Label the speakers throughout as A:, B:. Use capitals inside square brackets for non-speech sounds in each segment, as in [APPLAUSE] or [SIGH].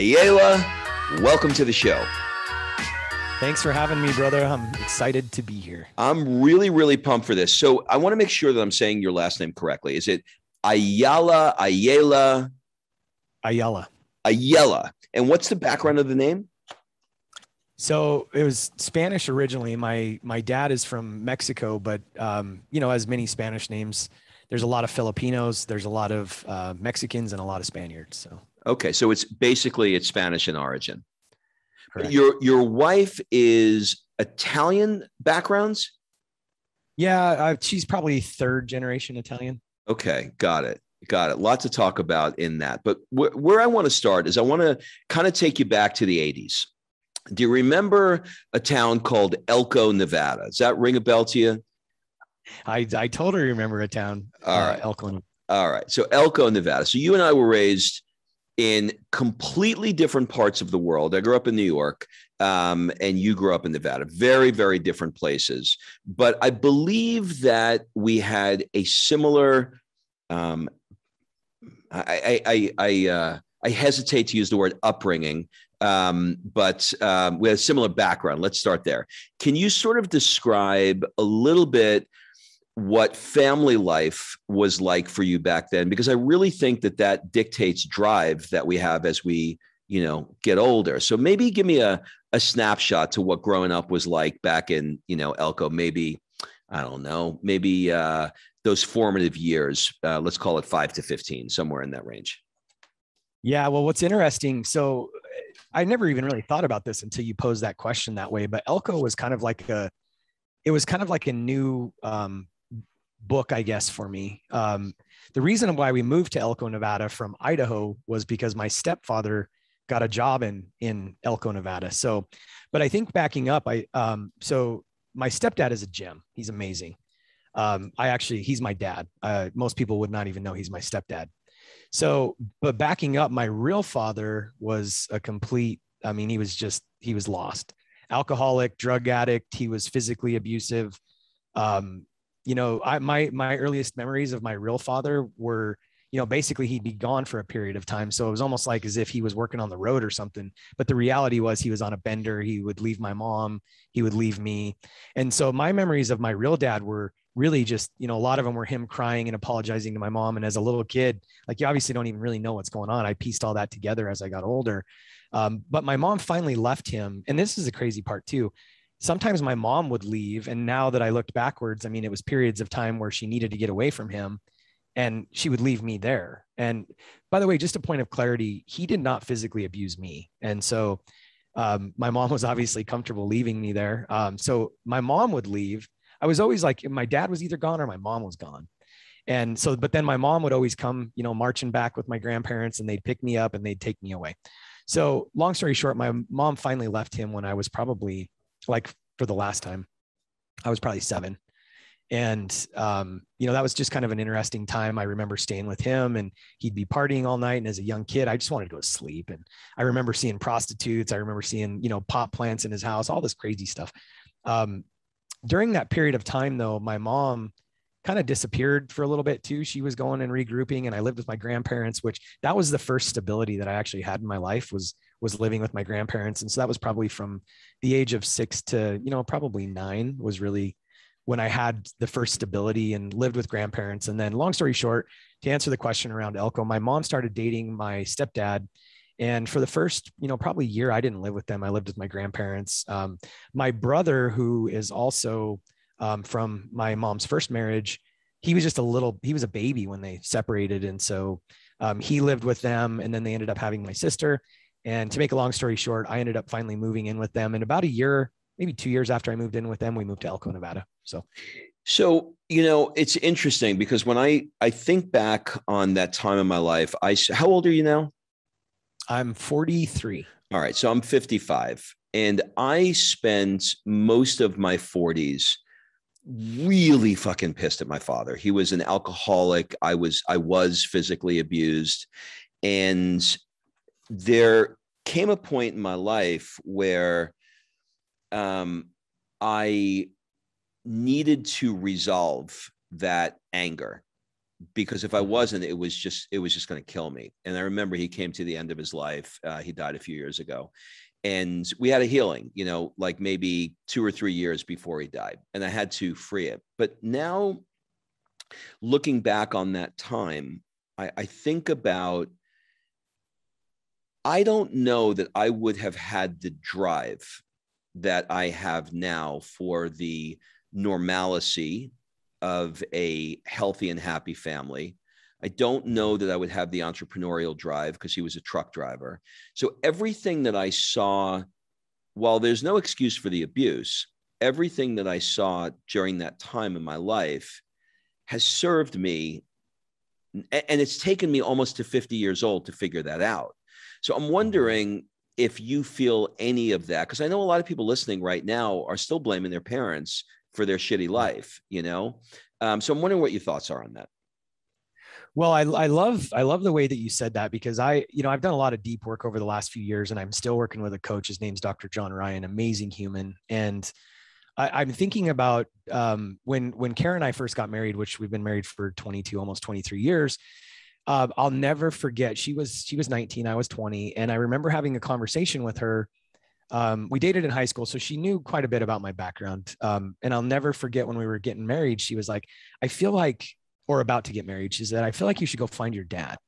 A: Ayala, welcome to the show.
B: Thanks for having me, brother. I'm excited to be here.
A: I'm really, really pumped for this. So I want to make sure that I'm saying your last name correctly. Is it Ayala, Ayala?
B: Ayala.
A: Ayala. And what's the background of the name?
B: So it was Spanish originally. My my dad is from Mexico, but um, you know, as many Spanish names, there's a lot of Filipinos, there's a lot of uh, Mexicans, and a lot of Spaniards. So
A: okay, so it's basically it's Spanish in origin.
B: Correct.
A: Your your wife is Italian backgrounds.
B: yeah, uh, she's probably third generation Italian.
A: Okay, got it. Got it. Lot to talk about in that. But wh- where I want to start is I want to kind of take you back to the 80s. Do you remember a town called Elko, Nevada? Does that ring a bell to you?
B: I I totally remember a town.
A: All
B: uh,
A: right.
B: Elkhorn.
A: All right. So Elko, Nevada. So you and I were raised in completely different parts of the world. I grew up in New York, um, and you grew up in Nevada. Very, very different places. But I believe that we had a similar. Um, I I I I, uh, I hesitate to use the word upbringing, um, but um, we had a similar background. Let's start there. Can you sort of describe a little bit? What family life was like for you back then because i really think that that dictates drive that we have as we you know get older so maybe give me a, a snapshot to what growing up was like back in you know elko maybe i don't know maybe uh those formative years uh, let's call it 5 to 15 somewhere in that range
B: Yeah, well, what's interesting, so I never even really thought about this until you posed that question that way. But Elko was kind of like a, it was kind of like a new um, book, I guess, for me. Um, the reason why we moved to Elko, Nevada from Idaho was because my stepfather got a job in in Elko, Nevada. So, but I think backing up, I um, so my stepdad is a gem. He's amazing. Um, I actually, he's my dad. Uh, most people would not even know he's my stepdad. So, but backing up, my real father was a complete, I mean, he was just, he was lost. Alcoholic, drug addict, he was physically abusive. Um, you know, I my my earliest memories of my real father were, you know, basically he'd be gone for a period of time. So it was almost like as if he was working on the road or something. But the reality was he was on a bender. He would leave my mom, he would leave me. And so my memories of my real dad were really just, you know, a lot of them were him crying and apologizing to my mom. And as a little kid, like you obviously don't even really know what's going on. I pieced all that together as I got older. Um, but my mom finally left him. And this is the crazy part too. Sometimes my mom would leave. And now that I looked backwards, I mean, it was periods of time where she needed to get away from him and she would leave me there. And by the way, just a point of clarity, he did not physically abuse me. And so um, my mom was obviously comfortable leaving me there. Um, so my mom would leave. I was always like, my dad was either gone or my mom was gone. And so, but then my mom would always come, you know, marching back with my grandparents and they'd pick me up and they'd take me away. So, long story short, my mom finally left him when I was probably like for the last time, I was probably seven. And, um, you know, that was just kind of an interesting time. I remember staying with him and he'd be partying all night. And as a young kid, I just wanted to go to sleep. And I remember seeing prostitutes. I remember seeing, you know, pot plants in his house, all this crazy stuff. Um, during that period of time, though, my mom kind of disappeared for a little bit too. She was going and regrouping, and I lived with my grandparents, which that was the first stability that I actually had in my life was was living with my grandparents. And so that was probably from the age of six to you know probably nine was really when I had the first stability and lived with grandparents. And then, long story short, to answer the question around Elko, my mom started dating my stepdad. And for the first, you know, probably year, I didn't live with them. I lived with my grandparents. Um, my brother, who is also um, from my mom's first marriage, he was just a little, he was a baby when they separated. And so um, he lived with them. And then they ended up having my sister. And to make a long story short, I ended up finally moving in with them. And about a year, maybe two years after I moved in with them, we moved to Elko, Nevada. So
A: So, you know, it's interesting because when I I think back on that time in my life, I how old are you now?
B: I'm 43.
A: All right, so I'm 55 and I spent most of my 40s really fucking pissed at my father. He was an alcoholic. I was I was physically abused and there came a point in my life where um I needed to resolve that anger because if I wasn't, it was just it was just going to kill me. And I remember he came to the end of his life. Uh, he died a few years ago, and we had a healing. You know, like maybe two or three years before he died, and I had to free it. But now, looking back on that time, I, I think about. I don't know that I would have had the drive that I have now for the normalcy of a healthy and happy family. I don't know that I would have the entrepreneurial drive because he was a truck driver. So everything that I saw, while there's no excuse for the abuse, everything that I saw during that time in my life has served me. And it's taken me almost to 50 years old to figure that out. So I'm wondering if you feel any of that, because I know a lot of people listening right now are still blaming their parents for their shitty life, you know? Um, so I'm wondering what your thoughts are on that.
B: Well, I, I love I love the way that you said that because I you know I've done a lot of deep work over the last few years and I'm still working with a coach. His name's Dr. John Ryan, amazing human. And I, am thinking about um, when when Kara and I first got married, which we've been married for 22, almost 23 years. Uh, I'll never forget. She was she was 19, I was 20, and I remember having a conversation with her um, we dated in high school, so she knew quite a bit about my background. Um, and I'll never forget when we were getting married, she was like, I feel like, or about to get married, she said, I feel like you should go find your dad.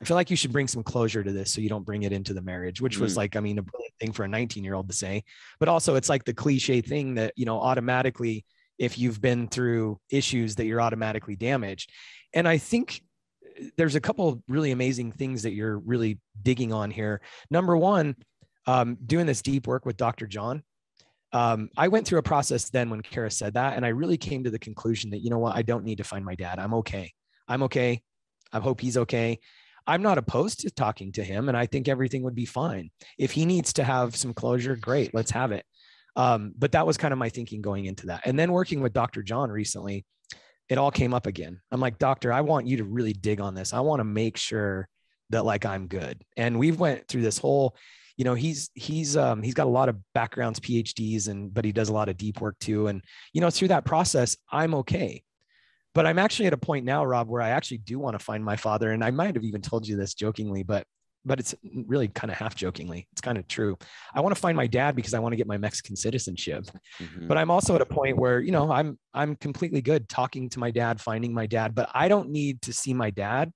B: I feel like you should bring some closure to this so you don't bring it into the marriage, which mm. was like, I mean, a brilliant thing for a 19 year old to say. But also, it's like the cliche thing that, you know, automatically, if you've been through issues, that you're automatically damaged. And I think uh, there's a couple really amazing things that you're really digging on here. Number one, um, doing this deep work with Dr. John, um, I went through a process then when Kara said that, and I really came to the conclusion that, you know what, I don't need to find my dad. I'm okay. I'm okay. I hope he's okay. I'm not opposed to talking to him, and I think everything would be fine. If he needs to have some closure, great, let's have it. Um, but that was kind of my thinking going into that. And then working with Dr. John recently, it all came up again. I'm like, doctor, I want you to really dig on this. I want to make sure that like I'm good. And we've went through this whole you know he's he's um, he's got a lot of backgrounds phds and but he does a lot of deep work too. And you know through that process i'm okay. But i'm actually at a point now rob where i actually do want to find my father. And i might have even told you this jokingly but but it's really kind of half jokingly. It's kind of true. I want to find my dad because i want to get my mexican citizenship. Mm-hmm. but i'm also at a point where you know i'm i'm completely good talking to my dad finding my dad. But i don't need to see my dad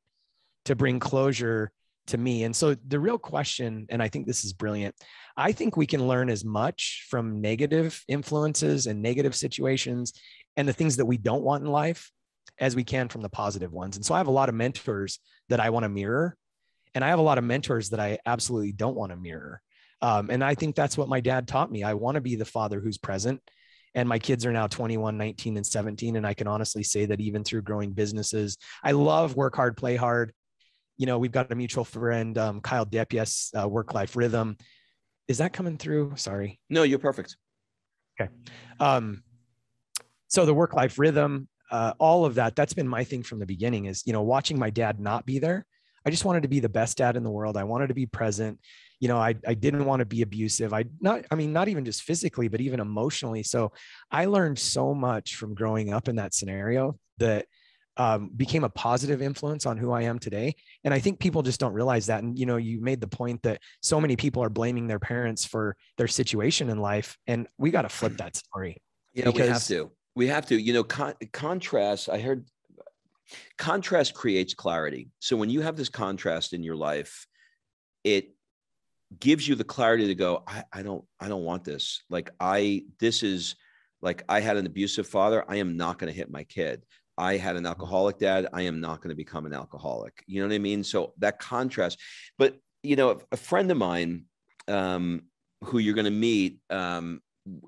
B: to bring closure to me. And so the real question, and I think this is brilliant, I think we can learn as much from negative influences and negative situations and the things that we don't want in life as we can from the positive ones. And so I have a lot of mentors that I want to mirror, and I have a lot of mentors that I absolutely don't want to mirror. Um, and I think that's what my dad taught me. I want to be the father who's present. And my kids are now 21, 19, and 17. And I can honestly say that even through growing businesses, I love work hard, play hard you know, we've got a mutual friend, um, Kyle Depias, uh, Work Life Rhythm. Is that coming through? Sorry.
A: No, you're perfect.
B: Okay. Um, so the Work Life Rhythm, uh, all of that, that's been my thing from the beginning is, you know, watching my dad not be there. I just wanted to be the best dad in the world. I wanted to be present. You know, I, I didn't want to be abusive. I not, I mean, not even just physically, but even emotionally. So I learned so much from growing up in that scenario that um, became a positive influence on who I am today. And I think people just don't realize that. And, you know, you made the point that so many people are blaming their parents for their situation in life. And we got to flip that story. [CLEARS THROAT]
A: Yeah, because- we have to. We have to. You know, con- contrast, I heard contrast creates clarity. So when you have this contrast in your life, it gives you the clarity to go, I, I don't, I don't want this. Like I, this is like I had an abusive father. I am not going to hit my kid. I had an alcoholic dad. I am not going to become an alcoholic. You know what I mean? So that contrast. But you know, a friend of mine um, who you're going to meet um,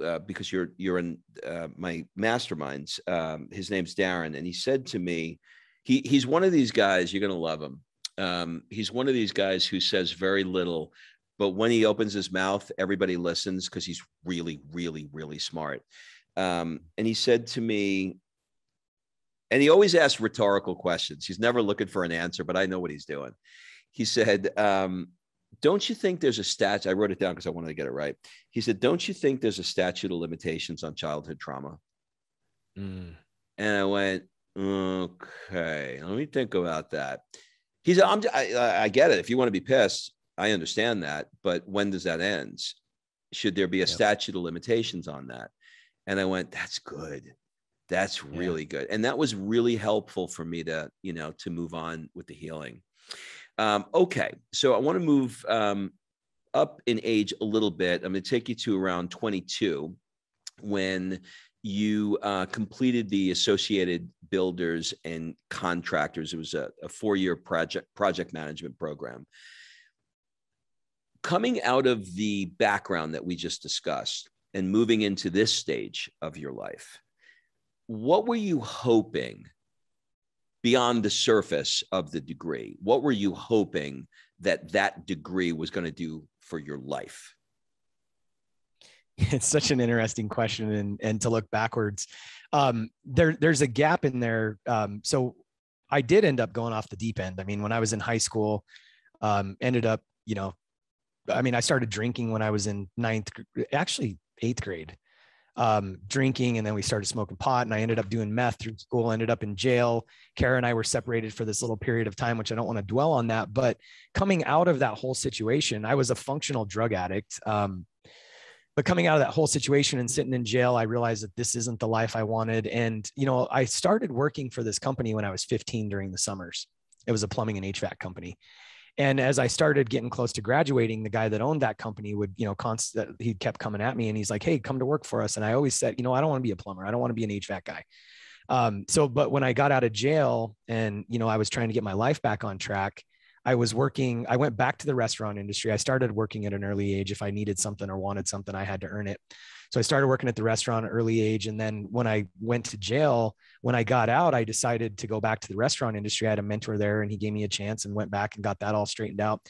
A: uh, because you're you're in uh, my masterminds. Um, his name's Darren, and he said to me, he he's one of these guys. You're going to love him. Um, he's one of these guys who says very little, but when he opens his mouth, everybody listens because he's really, really, really smart. Um, and he said to me, and he always asks rhetorical questions. He's never looking for an answer, but I know what he's doing. He said, um, Don't you think there's a statute? I wrote it down because I wanted to get it right. He said, Don't you think there's a statute of limitations on childhood trauma? Mm. And I went, Okay, let me think about that. He's, I'm, I, I get it. If you want to be pissed, I understand that. But when does that end? Should there be a yep. statute of limitations on that? And I went, that's good. That's really yeah. good. And that was really helpful for me to, you know, to move on with the healing. Um, okay. So I want to move um, up in age a little bit. I'm going to take you to around 22 when you uh, completed the Associated Builders and Contractors. It was a, a four-year project project management program. Coming out of the background that we just discussed and moving into this stage of your life, what were you hoping beyond the surface of the degree? What were you hoping that that degree was going to do for your life? [LAUGHS]
B: It's such an interesting question, and and to look backwards, um, there there's a gap in there. Um, so I did end up going off the deep end. I mean, when I was in high school, um, ended up, you know, I mean, I started drinking when I was in ninth, actually eighth grade um, drinking and then we started smoking pot and I ended up doing meth through school, ended up in jail. Kara and I were separated for this little period of time, which I don't want to dwell on that. But coming out of that whole situation, I was a functional drug addict. Um, but coming out of that whole situation and sitting in jail, I realized that this isn't the life I wanted. And, you know, I started working for this company when I was 15 during the summers. It was a plumbing and HVAC company. And as I started getting close to graduating, the guy that owned that company would, you know, constant, he kept coming at me and he's like, Hey, come to work for us. And I always said, you know, I don't want to be a plumber. I don't want to be an HVAC guy. Um, so, but when I got out of jail and, you know, I was trying to get my life back on track, I was working, I went back to the restaurant industry. I started working at an early age. If I needed something or wanted something, I had to earn it. So I started working at the restaurant at early age. And then when I went to jail, when I got out, I decided to go back to the restaurant industry. I had a mentor there and he gave me a chance and went back and got that all straightened out.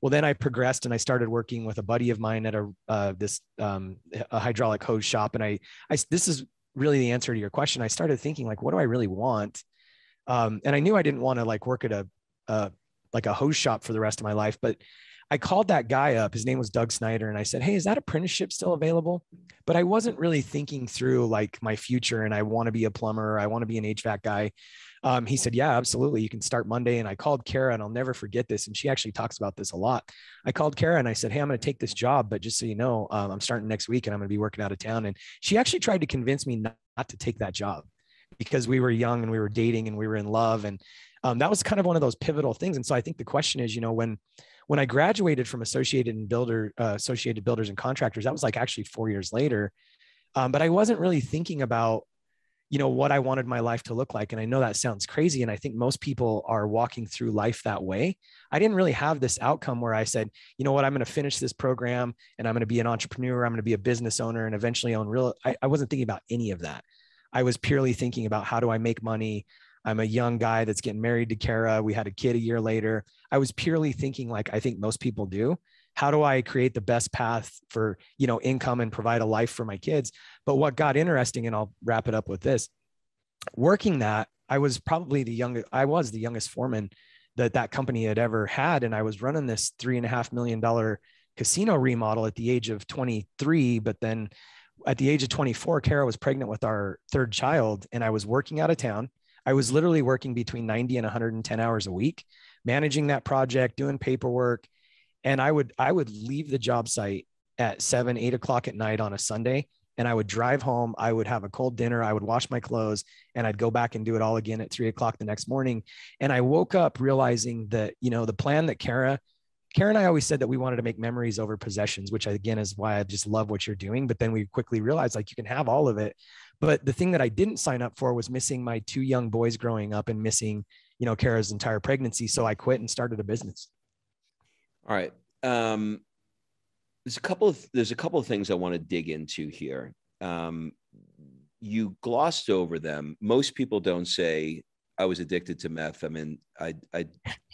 B: Well, then I progressed and I started working with a buddy of mine at a uh, this um, a hydraulic hose shop. And I, I this is really the answer to your question. I started thinking like, what do I really want? Um, and I knew I didn't want to like work at a, a like a hose shop for the rest of my life, but I called that guy up. His name was Doug Snyder. And I said, Hey, is that apprenticeship still available? But I wasn't really thinking through like my future and I want to be a plumber. I want to be an HVAC guy. Um, he said, Yeah, absolutely. You can start Monday. And I called Kara and I'll never forget this. And she actually talks about this a lot. I called Kara and I said, Hey, I'm going to take this job, but just so you know, um, I'm starting next week and I'm going to be working out of town. And she actually tried to convince me not, not to take that job because we were young and we were dating and we were in love. And um, that was kind of one of those pivotal things. And so I think the question is, you know, when, when I graduated from Associated and Builder, uh, Associated Builders and Contractors, that was like actually four years later. Um, but I wasn't really thinking about, you know, what I wanted my life to look like. And I know that sounds crazy. And I think most people are walking through life that way. I didn't really have this outcome where I said, you know what, I'm going to finish this program and I'm going to be an entrepreneur. I'm going to be a business owner and eventually own real. I, I wasn't thinking about any of that. I was purely thinking about how do I make money? I'm a young guy that's getting married to Kara. We had a kid a year later. I was purely thinking like I think most people do. How do I create the best path for, you know, income and provide a life for my kids? But what got interesting, and I'll wrap it up with this, working that, I was probably the youngest, I was the youngest foreman that that company had ever had. And I was running this three and a half million dollar casino remodel at the age of 23. But then at the age of 24, Kara was pregnant with our third child and I was working out of town. I was literally working between 90 and 110 hours a week, managing that project, doing paperwork. And I would, I would leave the job site at seven, eight o'clock at night on a Sunday. And I would drive home. I would have a cold dinner. I would wash my clothes and I'd go back and do it all again at three o'clock the next morning. And I woke up realizing that, you know, the plan that Kara Karen and I always said that we wanted to make memories over possessions, which again is why I just love what you're doing. But then we quickly realized like you can have all of it. But the thing that I didn't sign up for was missing my two young boys growing up and missing, you know, Kara's entire pregnancy. So I quit and started a business.
A: All right. Um, there's a couple of there's a couple of things I want to dig into here. Um, you glossed over them. Most people don't say I was addicted to meth. I mean, I I,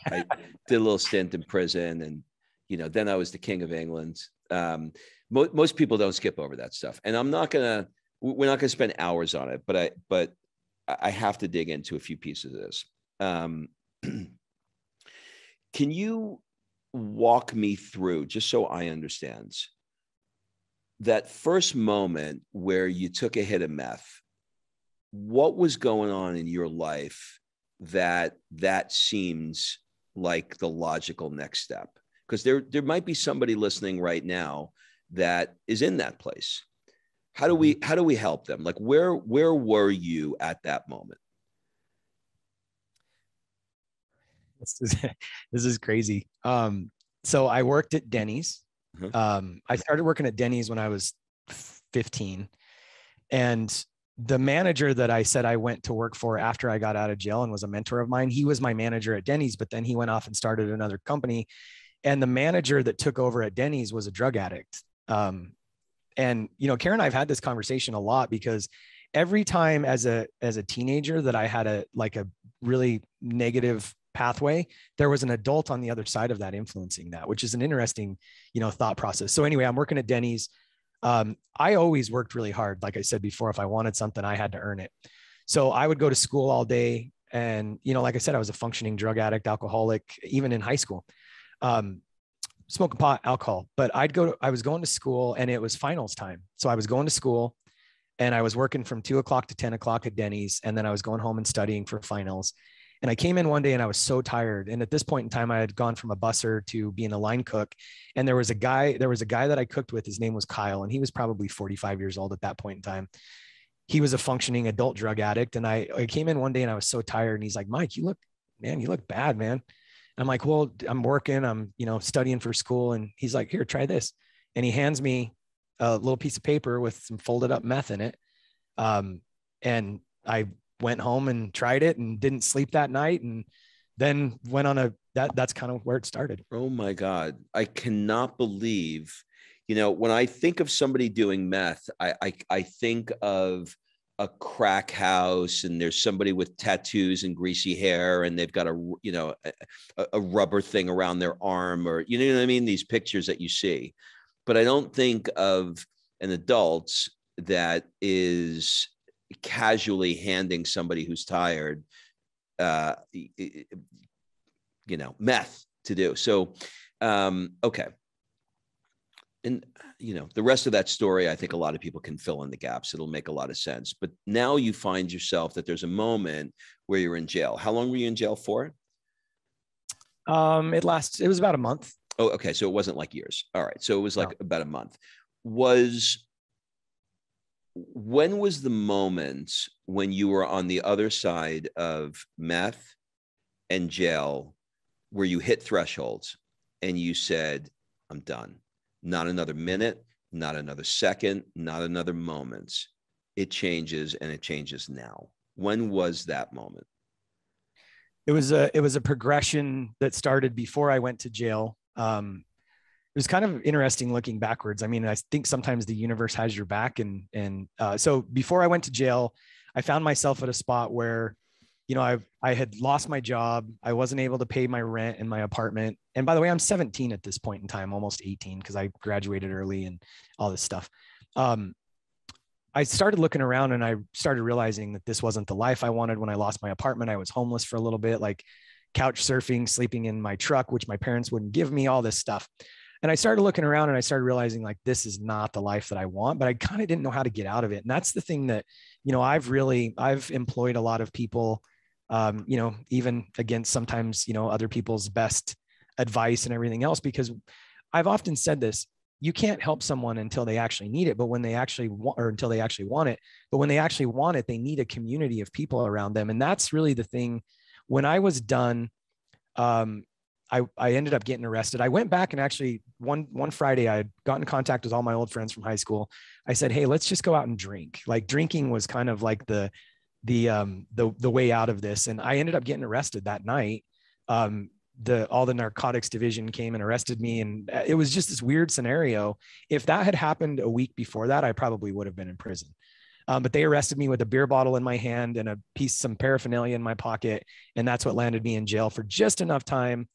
A: I [LAUGHS] did a little stint in prison, and you know, then I was the king of England. Um, mo- most people don't skip over that stuff, and I'm not gonna. We're not gonna spend hours on it, but I but I have to dig into a few pieces of this. Um, [CLEARS THROAT] can you walk me through, just so I understand, that first moment where you took a hit of meth what was going on in your life that that seems like the logical next step because there there might be somebody listening right now that is in that place how do we how do we help them like where where were you at that moment
B: this is [LAUGHS] this is crazy um so i worked at denny's mm-hmm. um i started working at denny's when i was 15 and the manager that I said I went to work for after I got out of jail and was a mentor of mine, he was my manager at Denny's, but then he went off and started another company. And the manager that took over at Denny's was a drug addict. Um, and you know, Kara and I've had this conversation a lot because every time as a as a teenager that I had a like a really negative pathway, there was an adult on the other side of that influencing that, which is an interesting, you know, thought process. So anyway, I'm working at Denny's um, I always worked really hard. Like I said before, if I wanted something, I had to earn it. So I would go to school all day. And, you know, like I said, I was a functioning drug addict, alcoholic, even in high school, um, smoking pot, alcohol. But I'd go, to, I was going to school and it was finals time. So I was going to school and I was working from two o'clock to 10 o'clock at Denny's. And then I was going home and studying for finals. And I came in one day and I was so tired. And at this point in time, I had gone from a busser to being a line cook. And there was a guy, there was a guy that I cooked with. His name was Kyle, and he was probably 45 years old at that point in time. He was a functioning adult drug addict. And I, I came in one day and I was so tired. And he's like, Mike, you look, man, you look bad, man. I'm like, well, I'm working, I'm, you know, studying for school. And he's like, here, try this. And he hands me a little piece of paper with some folded up meth in it. Um, and I went home and tried it and didn't sleep that night and then went on a that that's kind of where it started
A: oh my god i cannot believe you know when i think of somebody doing meth i i, I think of a crack house and there's somebody with tattoos and greasy hair and they've got a you know a, a rubber thing around their arm or you know what i mean these pictures that you see but i don't think of an adult that is casually handing somebody who's tired, uh, you know, meth to do. So, um, okay. And, you know, the rest of that story, I think a lot of people can fill in the gaps. It'll make a lot of sense. But now you find yourself that there's a moment where you're in jail. How long were you in jail for?
B: Um, it lasts, it was about a month.
A: Oh, okay. So it wasn't like years. All right. So it was like no. about a month. Was when was the moment when you were on the other side of meth and jail where you hit thresholds and you said, I'm done? Not another minute, not another second, not another moment. It changes and it changes now. When was that moment?
B: It was a it was a progression that started before I went to jail. Um, it was kind of interesting looking backwards. I mean, I think sometimes the universe has your back, and and uh, so before I went to jail, I found myself at a spot where, you know, I I had lost my job. I wasn't able to pay my rent in my apartment. And by the way, I'm 17 at this point in time, almost 18 because I graduated early and all this stuff. Um, I started looking around and I started realizing that this wasn't the life I wanted when I lost my apartment. I was homeless for a little bit, like couch surfing, sleeping in my truck, which my parents wouldn't give me, all this stuff and I started looking around and I started realizing like this is not the life that I want, but I kind of didn't know how to get out of it. And that's the thing that, you know, I've really I've employed a lot of people, um, you know, even against sometimes, you know, other people's best advice and everything else, because I've often said this, you can't help someone until they actually need it, but when they actually want or until they actually want it, but when they actually want it, they need a community of people around them. And that's really the thing. When I was done, um, I, I ended up getting arrested. I went back and actually one one Friday I had got in contact with all my old friends from high school. I said, "Hey, let's just go out and drink." Like drinking was kind of like the the um the the way out of this and I ended up getting arrested that night. Um the all the narcotics division came and arrested me and uh, it was just this weird scenario. If that had happened a week before that, I probably would have been in prison. Um, but they arrested me with a beer bottle in my hand and a piece some paraphernalia in my pocket and that's what landed me in jail for just enough time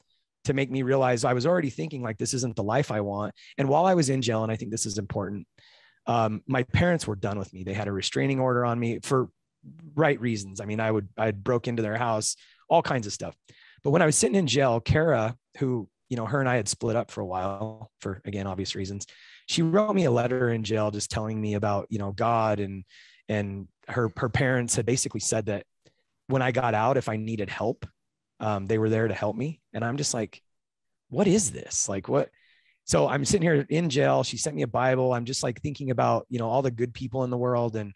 B: to make me realize I was already thinking like this isn't the life I want. And while I was in jail, and I think this is important, um, my parents were done with me. They had a restraining order on me for right reasons. I mean, I would I broke into their house, all kinds of stuff. But when I was sitting in jail, Kara, who you know, her and I had split up for a while for again obvious reasons. She wrote me a letter in jail just telling me about you know God and and her her parents had basically said that when I got out, if I needed help, um, they were there to help me. And I'm just like, what is this? Like, what? So I'm sitting here in jail. She sent me a Bible. I'm just like thinking about, you know, all the good people in the world. And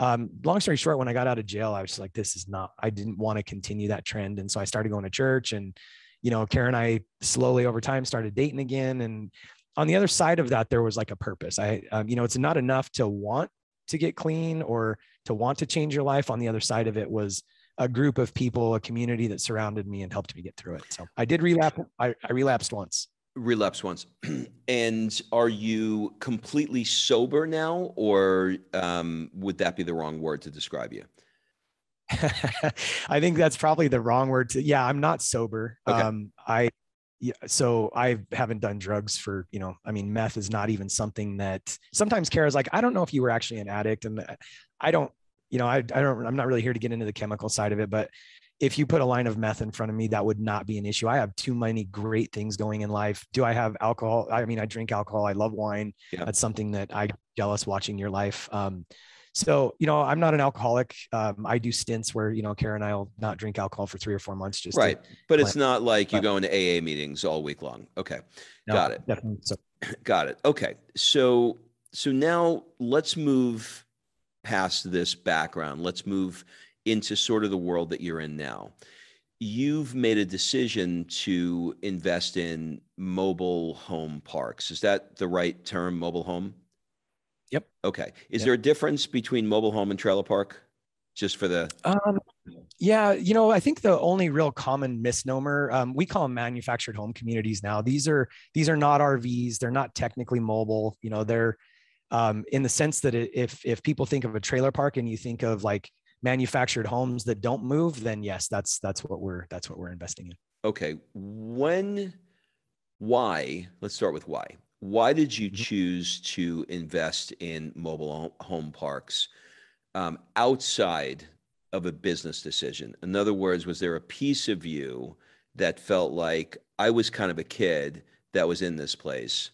B: um, long story short, when I got out of jail, I was like, this is not, I didn't want to continue that trend. And so I started going to church and, you know, Kara and I slowly over time started dating again. And on the other side of that, there was like a purpose. I, um, you know, it's not enough to want to get clean or to want to change your life. On the other side of it was a group of people, a community that surrounded me and helped me get through it. So I did relapse. I, I relapsed once.
A: Relapse once. [CLEARS THROAT] and are you completely sober now, or um, would that be the wrong word to describe you? [LAUGHS]
B: I think that's probably the wrong word to. Yeah, I'm not sober. Okay. Um, I yeah, so I haven't done drugs for, you know, I mean, meth is not even something that sometimes Kara's like, I don't know if you were actually an addict. And I don't, you know, I, I don't, I'm not really here to get into the chemical side of it, but if you put a line of meth in front of me, that would not be an issue. I have too many great things going in life. Do I have alcohol? I mean, I drink alcohol. I love wine. Yeah. That's something that I jealous watching your life. Um, so, you know, I'm not an alcoholic. Um, I do stints where, you know, Kara and I will not drink alcohol for three or four months. Just
A: right. But it's not like you go into AA meetings all week long. Okay. No, Got it.
B: Definitely. So. [CLEARS THROAT]
A: Got it. Okay. So, so now let's move past this background. Let's move into sort of the world that you're in now. You've made a decision to invest in mobile home parks. Is that the right term, mobile home?
B: Yep.
A: Okay. Is yep. there a difference between mobile home and trailer park? Just for the.
B: Um, yeah, you know, I think the only real common misnomer um, we call them manufactured home communities now. These are these are not RVs. They're not technically mobile. You know, they're um, in the sense that if if people think of a trailer park and you think of like manufactured homes that don't move, then yes, that's that's what we're that's what we're investing in.
A: Okay. When, why? Let's start with why. Why did you mm-hmm. choose to invest in mobile home parks um, outside of a business decision? In other words, was there a piece of you that felt like I was kind of a kid that was in this place?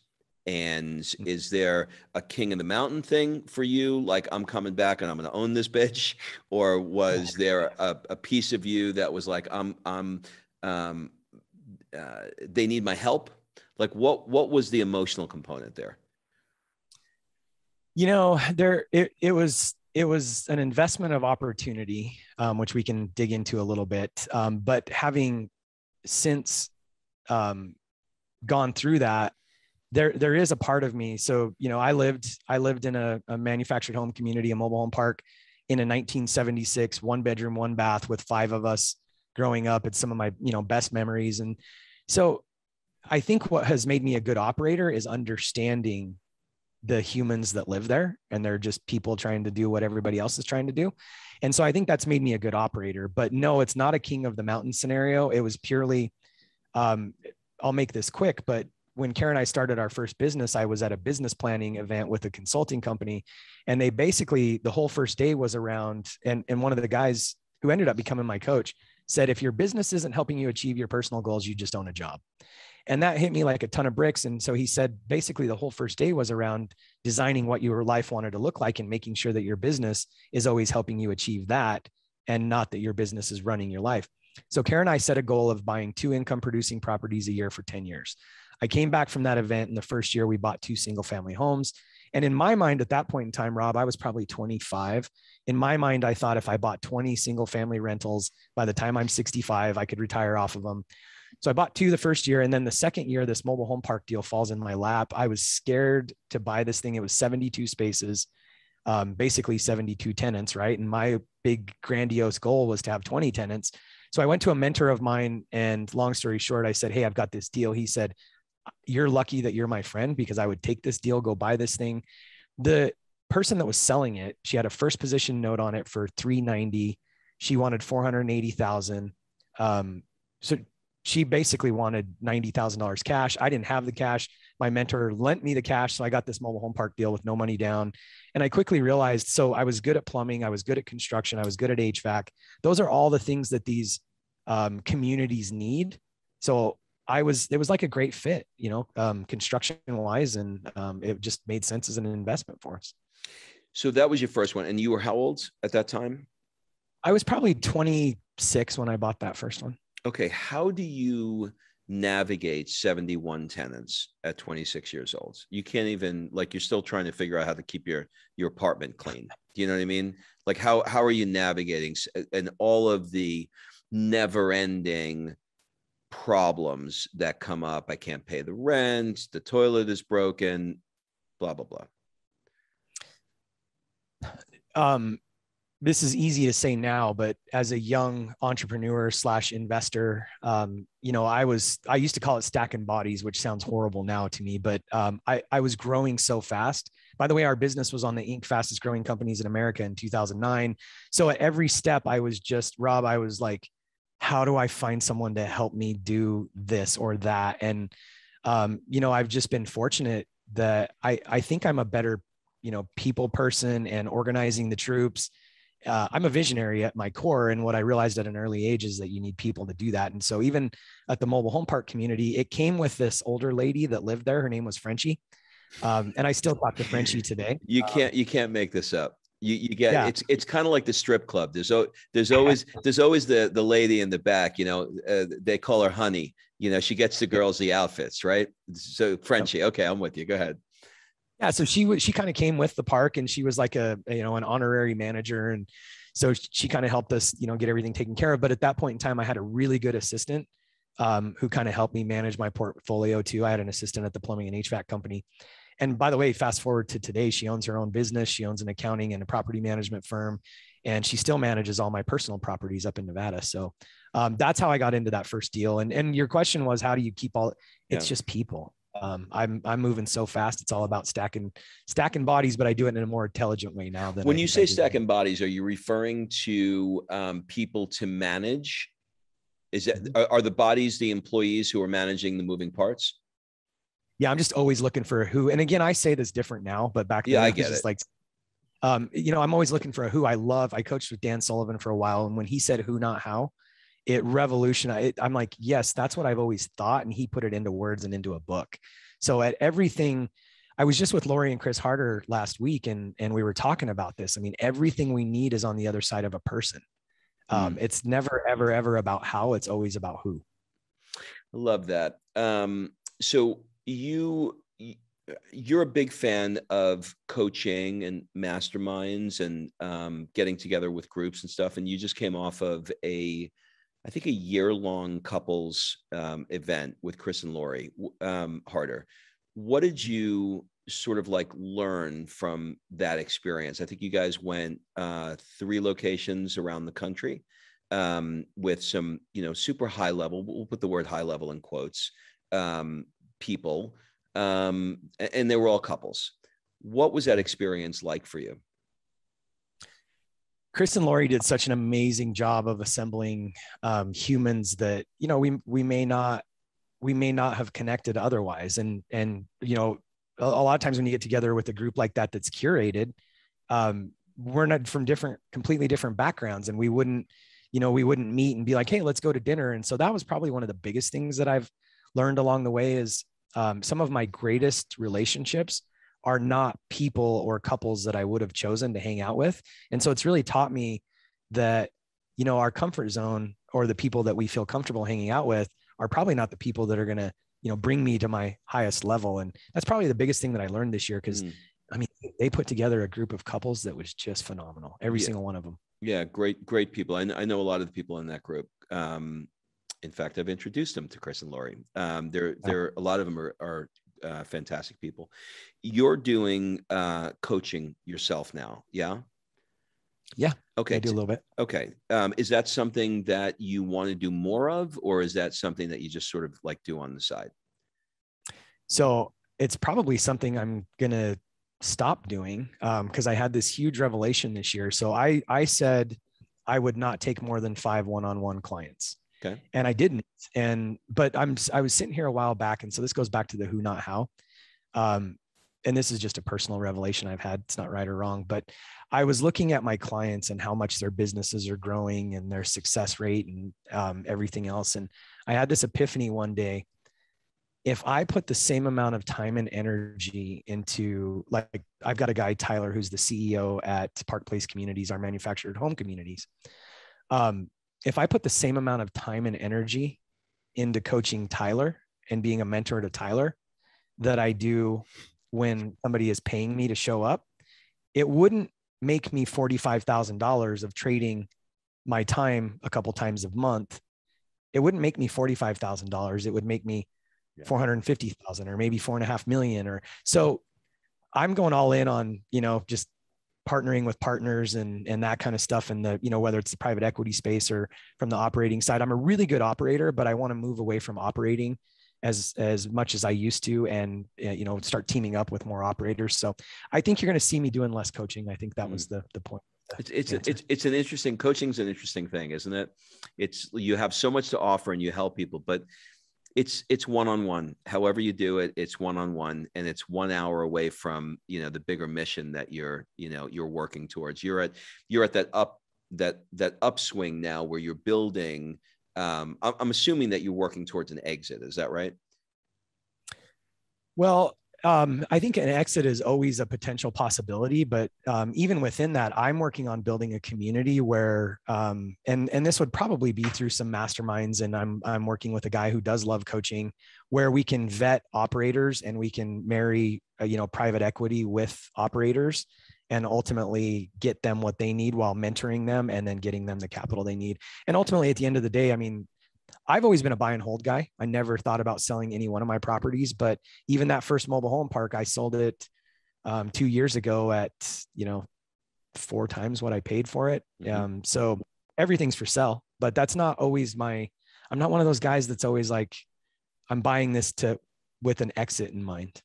A: And mm. is there a king of the mountain thing for you? Like, I'm coming back and I'm going to own this bitch? [LAUGHS] Or was there a, a piece of you that was like, I'm, I'm, um, uh, they need my help like what what was the emotional component there
B: you know there it, it was it was an investment of opportunity um, which we can dig into a little bit um, but having since um, gone through that there there is a part of me so you know i lived i lived in a, a manufactured home community a mobile home park in a 1976 one bedroom one bath with five of us growing up it's some of my you know best memories and so I think what has made me a good operator is understanding the humans that live there and they're just people trying to do what everybody else is trying to do. And so I think that's made me a good operator. But no, it's not a king of the mountain scenario. It was purely, um, I'll make this quick, but when Kara and I started our first business, I was at a business planning event with a consulting company. And they basically, the whole first day was around, and, and one of the guys who ended up becoming my coach said, if your business isn't helping you achieve your personal goals, you just own a job. And that hit me like a ton of bricks. And so he said basically the whole first day was around designing what your life wanted to look like and making sure that your business is always helping you achieve that and not that your business is running your life. So Kara and I set a goal of buying two income producing properties a year for 10 years. I came back from that event in the first year we bought two single family homes. And in my mind at that point in time, Rob, I was probably 25. In my mind, I thought if I bought 20 single family rentals by the time I'm 65, I could retire off of them. So I bought two the first year. And then the second year, this mobile home park deal falls in my lap. I was scared to buy this thing. It was 72 spaces, um, basically 72 tenants, right? And my big grandiose goal was to have 20 tenants. So I went to a mentor of mine. And long story short, I said, Hey, I've got this deal. He said, You're lucky that you're my friend because I would take this deal, go buy this thing. The person that was selling it, she had a first position note on it for 390. She wanted 480,000. Um, so she basically wanted $90,000 cash. I didn't have the cash. My mentor lent me the cash. So I got this mobile home park deal with no money down. And I quickly realized so I was good at plumbing, I was good at construction, I was good at HVAC. Those are all the things that these um, communities need. So I was, it was like a great fit, you know, um, construction wise, and um, it just made sense as an investment for us.
A: So that was your first one. And you were how old at that time?
B: I was probably 26 when I bought that first one.
A: Okay. How do you navigate 71 tenants at 26 years old? You can't even like you're still trying to figure out how to keep your your apartment clean. Do you know what I mean? Like how how are you navigating and all of the never ending problems that come up? I can't pay the rent, the toilet is broken, blah blah blah.
B: Um this is easy to say now, but as a young entrepreneur slash investor, um, you know, I was I used to call it stacking bodies, which sounds horrible now to me, but um, I I was growing so fast. By the way, our business was on the Inc. fastest growing companies in America in 2009. So at every step, I was just Rob. I was like, how do I find someone to help me do this or that? And um, you know, I've just been fortunate that I I think I'm a better you know people person and organizing the troops uh, I'm a visionary at my core. And what I realized at an early age is that you need people to do that. And so even at the mobile home park community, it came with this older lady that lived there. Her name was Frenchie. Um, and I still talk to Frenchie today.
A: You um, can't, you can't make this up. You, you get yeah. it's it's kind of like the strip club. There's o- there's [LAUGHS] always there's always the the lady in the back. You know, uh, they call her Honey. You know, she gets the girls the outfits, right? So Frenchie, okay, I'm with you. Go ahead
B: yeah so she was she kind of came with the park and she was like a you know an honorary manager and so she kind of helped us you know get everything taken care of but at that point in time i had a really good assistant um, who kind of helped me manage my portfolio too i had an assistant at the plumbing and hvac company and by the way fast forward to today she owns her own business she owns an accounting and a property management firm and she still manages all my personal properties up in nevada so um, that's how i got into that first deal and and your question was how do you keep all it's yeah. just people um, I'm I'm moving so fast. It's all about stacking stacking bodies, but I do it in a more intelligent way now. Than
A: when I you say stacking bodies, are you referring to um, people to manage? Is that mm-hmm. are, are the bodies the employees who are managing the moving parts?
B: Yeah, I'm just always looking for who. And again, I say this different now, but back then
A: yeah, I get it.
B: like, um, you know, I'm always looking for a who I love. I coached with Dan Sullivan for a while, and when he said who, not how, it revolutionized. I'm like, yes, that's what I've always thought. And he put it into words and into a book. So at everything, I was just with Lori and Chris Harder last week, and and we were talking about this. I mean, everything we need is on the other side of a person. Um, mm. It's never, ever, ever about how. It's always about who.
A: I love that. Um, so you you're a big fan of coaching and masterminds and um, getting together with groups and stuff. And you just came off of a I think a year long couples um, event with Chris and Lori um, Harder. What did you sort of like learn from that experience? I think you guys went uh, three locations around the country um, with some, you know, super high level. We'll put the word high level in quotes. Um, people, um, and they were all couples. What was that experience like for you?
B: Chris and Lori did such an amazing job of assembling um, humans that you know we we may not we may not have connected otherwise, and and you know a, a lot of times when you get together with a group like that that's curated, um, we're not from different completely different backgrounds, and we wouldn't you know we wouldn't meet and be like hey let's go to dinner, and so that was probably one of the biggest things that I've learned along the way is um, some of my greatest relationships are not people or couples that I would have chosen to hang out with. And so it's really taught me that, you know, our comfort zone or the people that we feel comfortable hanging out with are probably not the people that are going to, you know, bring me to my highest level. And that's probably the biggest thing that I learned this year. Cause mm. I mean, they put together a group of couples that was just phenomenal. Every yeah. single one of them.
A: Yeah. Great, great people. I, I know a lot of the people in that group. Um, in fact, I've introduced them to Chris and Lori. Um, there, there, a lot of them are, are uh, fantastic people. You're doing uh, coaching yourself now, yeah?
B: Yeah.
A: Okay.
B: I do a little bit.
A: Okay. Um, is that something that you want to do more of, or is that something that you just sort of like do on the side?
B: So it's probably something I'm gonna stop doing because um, I had this huge revelation this year. So I I said I would not take more than five one-on-one clients.
A: Okay.
B: And I didn't. And but I'm I was sitting here a while back, and so this goes back to the who, not how. Um, and this is just a personal revelation I've had. It's not right or wrong, but I was looking at my clients and how much their businesses are growing and their success rate and um, everything else. And I had this epiphany one day. If I put the same amount of time and energy into, like, I've got a guy, Tyler, who's the CEO at Park Place Communities, our manufactured home communities um, if I put the same amount of time and energy into coaching Tyler and being a mentor to Tyler that I do when somebody is paying me to show up, it wouldn't make me $45,000 of trading my time a couple times a month. It wouldn't make me $45,000. It would make me yeah. 450,000 or maybe four and a half million or so I'm going all in on, you know, just partnering with partners and and that kind of stuff and the you know whether it's the private equity space or from the operating side. I'm a really good operator but i want to move away from operating as as much as i used to and uh, you know start teaming up with more operators. So i think you're going to see me doing less coaching. I think that was mm. the the point
A: it's it's, it's it's an interesting coaching's an interesting thing isn't it? It's you have so much to offer and you help people but it's it's one on one. However you do it, it's one on one, and it's one hour away from you know the bigger mission that you're you know you're working towards. You're at you're at that up that that upswing now where you're building. Um, I'm assuming that you're working towards an exit. Is that right?
B: Well, um, I think an exit is always a potential possibility, but um, even within that, I'm working on building a community where, um, and and this would probably be through some masterminds, and I'm I'm working with a guy who does love coaching, where we can vet operators and we can marry, uh, you know, private equity with operators, and ultimately get them what they need while mentoring them, and then getting them the capital they need. And ultimately, at the end of the day, I mean, I've always been a buy and hold guy. I never thought about selling any one of my properties, but even that first mobile home park, I sold it um, two years ago at, you know, four times what I paid for it. Mm-hmm. Um, so everything's for sale, but that's not always my, I'm not one of those guys that's always like, I'm buying this to, with an exit in mind.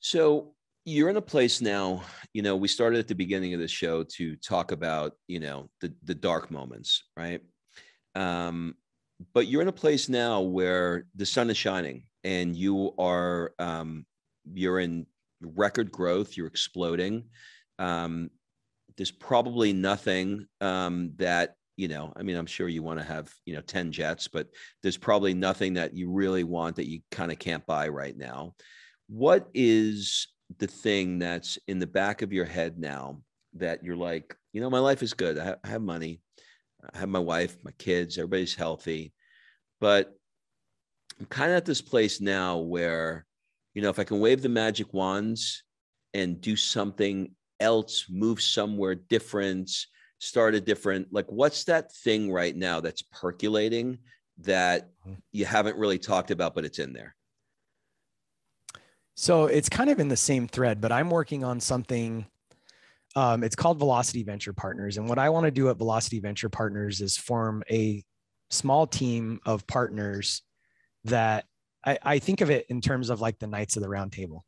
A: So you're in a place now, you know, we started at the beginning of the show to talk about, you know, the, the dark moments, right? Um, but you're in a place now where the sun is shining and you are um, you're in record growth you're exploding. Um, there's probably nothing um, that you know i mean i'm sure you want to have you know 10 jets but there's probably nothing that you really want that you kind of can't buy right now. What is the thing that's in the back of your head now that you're like you know my life is good. I have money I have my wife, my kids, everybody's healthy. But I'm kind of at this place now where, you know, if I can wave the magic wands and do something else, move somewhere different, start a different, like what's that thing right now that's percolating that mm-hmm. you haven't really talked about, but it's in there?
B: So it's kind of in the same thread, but I'm working on something um, it's called Velocity Venture Partners. And what I want to do at Velocity Venture Partners is form a small team of partners that I, I think of it in terms of like the Knights of the Round Table.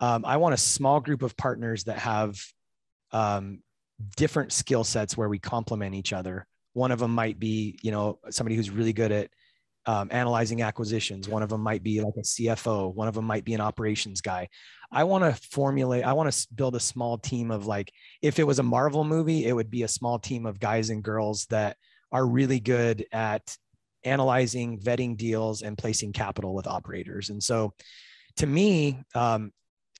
B: Um, I want a small group of partners that have um, different skill sets where we complement each other. One of them might be, you know, somebody who's really good at um, analyzing acquisitions. One of them might be like a CFO. One of them might be an operations guy. I want to formulate, I want to build a small team of like, if it was a Marvel movie, it would be a small team of guys and girls that are really good at analyzing, vetting deals, and placing capital with operators. And so to me, um,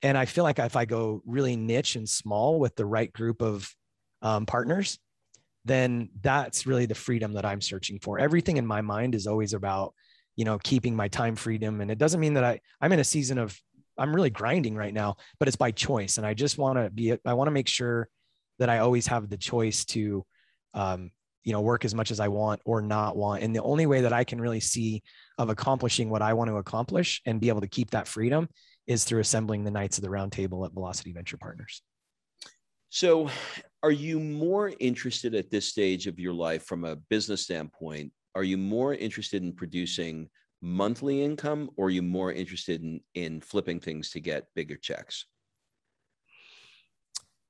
B: and I feel like if I go really niche and small with the right group of um, partners, then that's really the freedom that I'm searching for. Everything in my mind is always about, you know, keeping my time freedom. And it doesn't mean that I, I'm in a season of I'm really grinding right now, but it's by choice. And I just want to be, I want to make sure that I always have the choice to, um, you know, work as much as I want or not want. And the only way that I can really see of accomplishing what I want to accomplish and be able to keep that freedom is through assembling the Knights of the Round Table at Velocity Venture Partners.
A: So, are you more interested at this stage of your life from a business standpoint? Are you more interested in producing monthly income or are you more interested in in flipping things to get bigger checks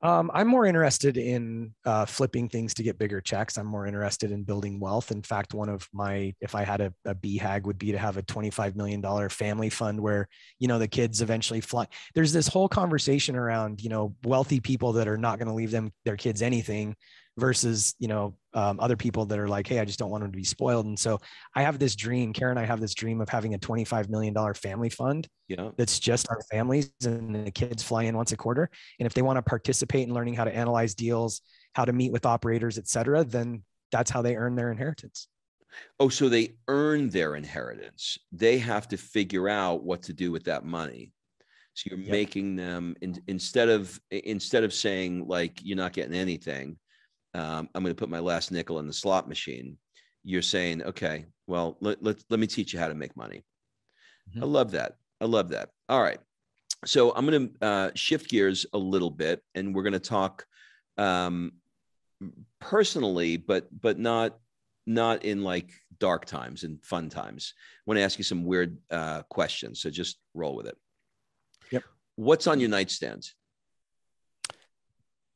B: um, I'm more interested in uh, flipping things to get bigger checks. I'm more interested in building wealth. In fact, one of my, if I had a, a BHAG, would be to have a $25 million family fund where, you know, the kids eventually fly. There's this whole conversation around, you know, wealthy people that are not going to leave them, their kids anything versus you know um, other people that are like hey i just don't want them to be spoiled and so i have this dream karen i have this dream of having a 25 million dollar family fund yeah that's just our families and the kids fly in once a quarter and if they want to participate in learning how to analyze deals how to meet with operators et cetera then that's how they earn their inheritance.
A: Oh, so they earn their inheritance. They have to figure out what to do with that money. So you're yep. making them in, instead of instead of saying like you're not getting anything, um, I'm going to put my last nickel in the slot machine. You're saying, okay, well, let, let, let me teach you how to make money. Mm-hmm. I love that. I love that. All right. So I'm going to uh, shift gears a little bit, and we're going to talk um, personally, but but not not in like dark times and fun times. I want to ask you some weird uh, questions, so just roll with it.
B: Yep.
A: What's on your nightstand?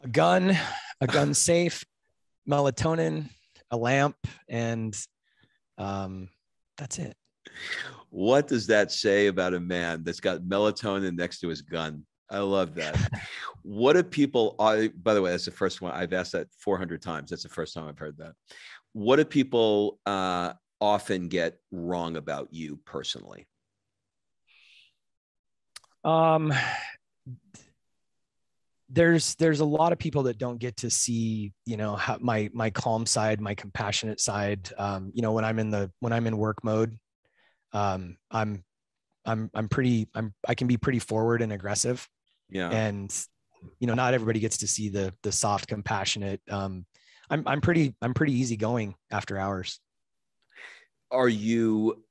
B: A gun, a gun safe, melatonin, a lamp, and um, that's it.
A: What does that say about a man that's got melatonin next to his gun? I love that. [LAUGHS] what do people? I, by the way, that's the first one I've asked that 400 times. That's the first time I've heard that. What do people uh, often get wrong about you personally?
B: Um, there's there's a lot of people that don't get to see you know how, my my calm side my compassionate side. Um, you know when i'm in the when i'm in work mode um, i'm i'm i'm pretty i'm i can be pretty forward and aggressive.
A: Yeah.
B: And you know not everybody gets to see the the soft compassionate um i'm i'm pretty i'm pretty easygoing after hours.
A: Are you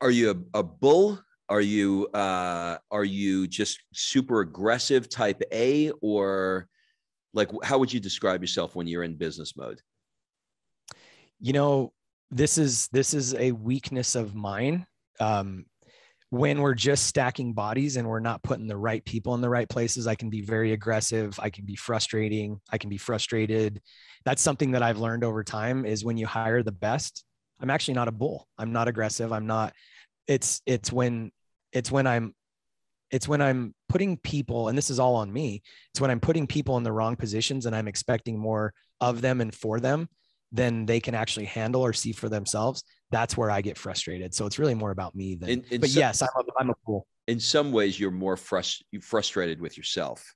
A: are you a, a bull are you uh are you just super aggressive type a or like how would you describe yourself when you're in business mode
B: you know this is this is a weakness of mine um when we're just stacking bodies and we're not putting the right people in the right places, I can be very aggressive. I can be frustrating. I can be frustrated. That's something that I've learned over time is when you hire the best, I'm actually not a bull. I'm not aggressive. I'm not, it's, it's when, it's when I'm, it's when I'm putting people, and this is all on me. It's when I'm putting people in the wrong positions and I'm expecting more of them and for them than they can actually handle or see for themselves that's where I get frustrated. So it's really more about me than. In, in but some, yes, I'm a, I'm a fool.
A: In some ways, you're more frust- frustrated with yourself.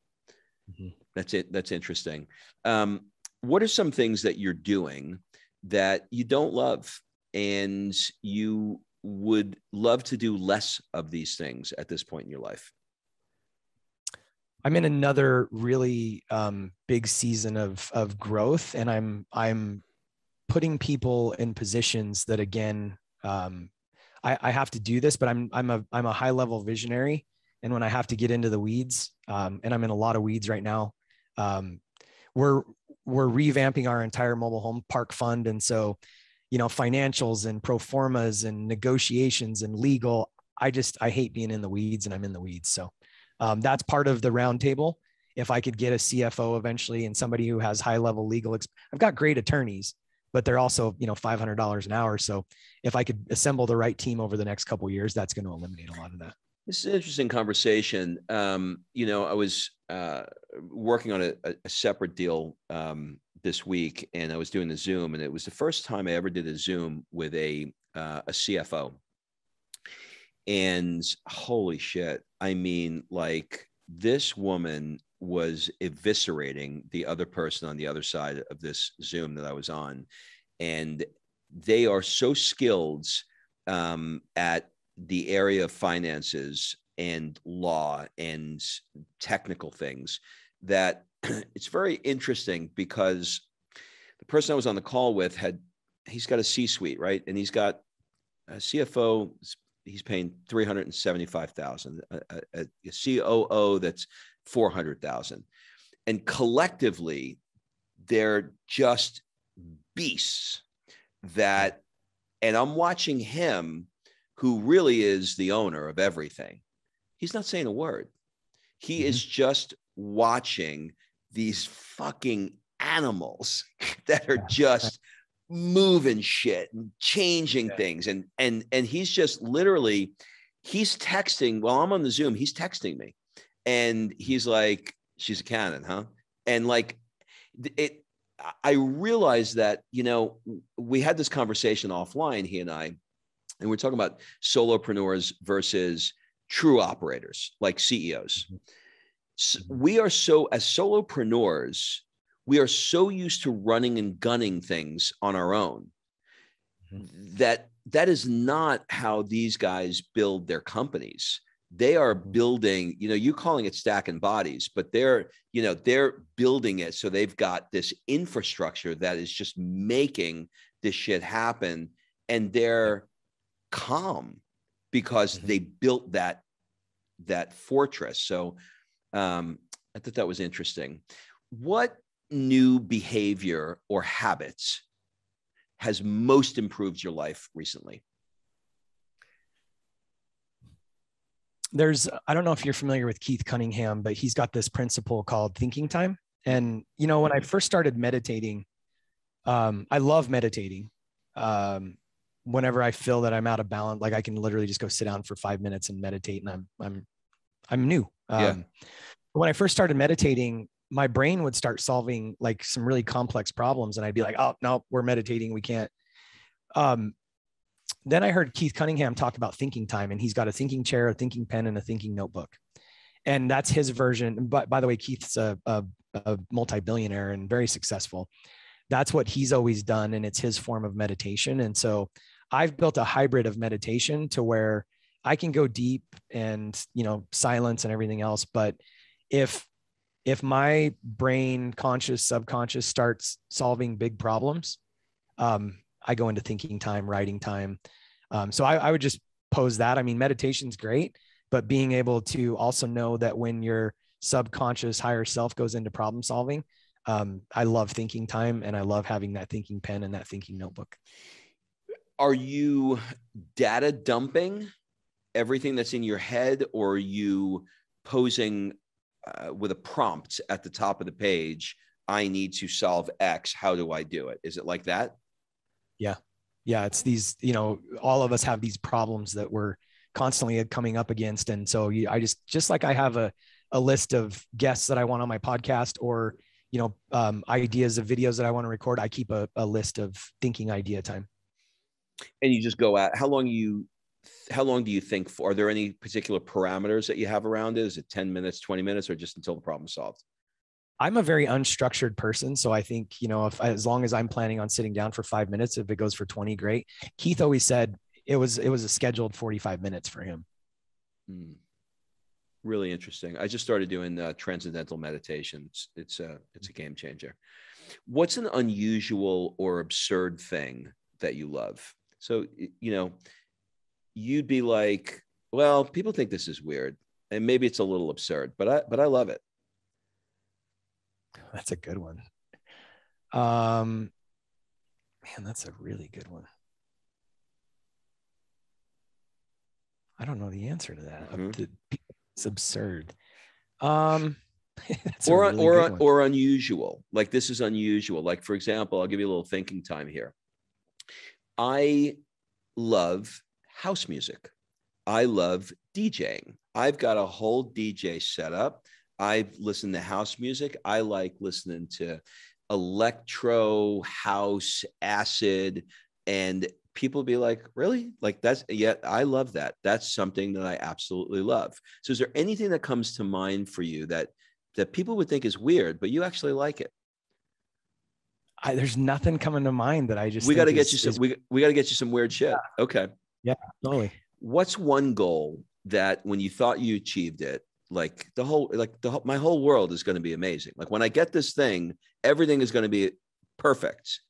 A: Mm-hmm. That's it. That's interesting. Um, what are some things that you're doing that you don't love, and you would love to do less of these things at this point in your life?
B: I'm in another really um, big season of of growth, and I'm I'm putting people in positions that again um, I, I, have to do this but i'm i'm a i'm a high level visionary and when i have to get into the weeds um, and i'm in a lot of weeds right now um, we're we're revamping our entire mobile home park fund and so you know financials and pro formas and negotiations and legal. I just i hate being in the weeds and i'm in the weeds. So um, that's part of the roundtable. If i could get a cfo eventually and somebody who has high level legal exp- i've got great attorneys but they're also you know $500 an hour. So if i could assemble the right team over the next couple years that's going to eliminate a lot of that.
A: This is an interesting conversation. Um, you know i was uh, working on a, a separate deal um, this week and i was doing the zoom and it was the first time i ever did a zoom with a, uh, a cfo and holy shit i mean like this woman was eviscerating the other person on the other side of this Zoom that I was on. And they are so skilled um, at the area of finances and law and technical things that [CLEARS THROAT] it's very interesting because the person I was on the call with had he's got a C suite, right? And he's got a CFO, he's paying 375,000, a, a, a COO that's 400,000. And collectively, they're just beasts that, and I'm watching him, who really is the owner of everything. He's not saying a word. He mm-hmm. is just watching these fucking animals [LAUGHS] that are just moving shit and changing yeah. things and and and he's just literally he's texting while I'm on the Zoom he's texting me and he's like, she's a cannon, huh? And like, it, I realized that, you know, we had this conversation offline, he and I, and we're talking about solopreneurs versus true operators like CEOs. Mm-hmm. So we are so, as solopreneurs, we are so used to running and gunning things on our own mm-hmm. that that is not how these guys build their companies they are mm-hmm. building you know you calling it stacking bodies but they're you know they're building it so they've got this infrastructure that is just making this shit happen and they're calm because mm-hmm. they built that that fortress so um i thought that was interesting. What new behavior or habits has most improved your life recently?
B: There's i don't know if you're familiar with keith cunningham but he's got this principle called thinking time. And you know when i first started meditating um, i love meditating. Um, whenever i feel that i'm out of balance like i can literally just go sit down for five minutes and meditate and i'm i'm i'm new um, yeah. when i first started meditating my brain would start solving like some really complex problems and i'd be like oh no we're meditating we can't um, then I heard Keith Cunningham talk about thinking time, and he's got a thinking chair, a thinking pen, and a thinking notebook. And that's his version. But by the way, Keith's a, a, a multi billionaire and very successful. That's what he's always done, and it's his form of meditation. And so I've built a hybrid of meditation to where I can go deep and you know silence and everything else. But if if my brain, conscious, subconscious, starts solving big problems, um, I go into thinking time, writing time. Um, so I, I would just pose that. I mean, meditation's great, but being able to also know that when your subconscious higher self goes into problem solving, um, I love thinking time and I love having that thinking pen and that thinking notebook.
A: Are you data dumping everything that's in your head, or are you posing uh, with a prompt at the top of the page? I need to solve X. How do I do it? Is it like that?
B: Yeah. Yeah. It's these, you know, all of us have these problems that we're constantly coming up against. And so I just, just like I have a, a list of guests that I want on my podcast or, you know, um, ideas of videos that I want to record, I keep a, a list of thinking idea time.
A: And you just go out, how long you, how long do you think for, are there any particular parameters that you have around it? Is it 10 minutes, 20 minutes, or just until the problem's solved?
B: I'm a very unstructured person. So I think, you know, if as long as I'm planning on sitting down for five minutes, if it goes for 20, great. Keith always said it was, it was a scheduled 45 minutes for him.
A: Hmm. Really interesting. I just started doing uh, transcendental meditation. It's, it's a, it's a game changer. What's an unusual or absurd thing that you love? So, you know, you'd be like, well, people think this is weird and maybe it's a little absurd, but I, but I love it.
B: That's a good one. Um, man, that's a really good one. I don't know the answer to that. Mm-hmm. It's absurd. Um, [LAUGHS]
A: or really or or unusual. Like this is unusual. Like for example, I'll give you a little thinking time here. I love house music. I love DJing. I've got a whole DJ setup. I listen to house music. I like listening to electro, house, acid, and people be like, really? Like that's yeah, I love that. That's something that I absolutely love. So is there anything that comes to mind for you that that people would think is weird, but you actually like it?
B: I, there's nothing coming to mind that I just
A: we got to get you some we, we got to get you some weird shit. Yeah. Okay.
B: Yeah, totally.
A: What's one goal that when you thought you achieved it, like the whole like the whole, my whole world is going to be amazing like when i get this thing everything is going to be perfect